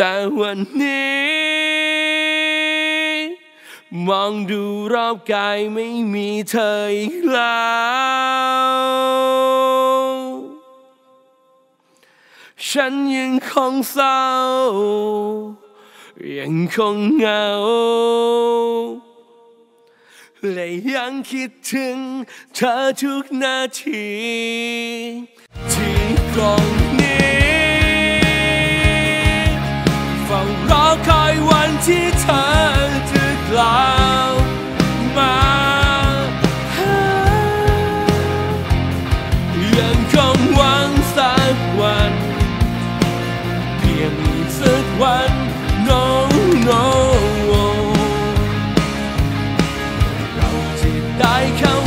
แต่วันนี้ มองดูรอบกายไม่มีเธออีกแล้ว ฉันยังคงเศร้า ยังคงเหงาและยังคิดถึงเธอทุกนาที ที่ตรง อคอยวันที่เธอจะกลับมายังคงหวังสักวัน เพียงอีกสักวัน no no เราจะได้คำ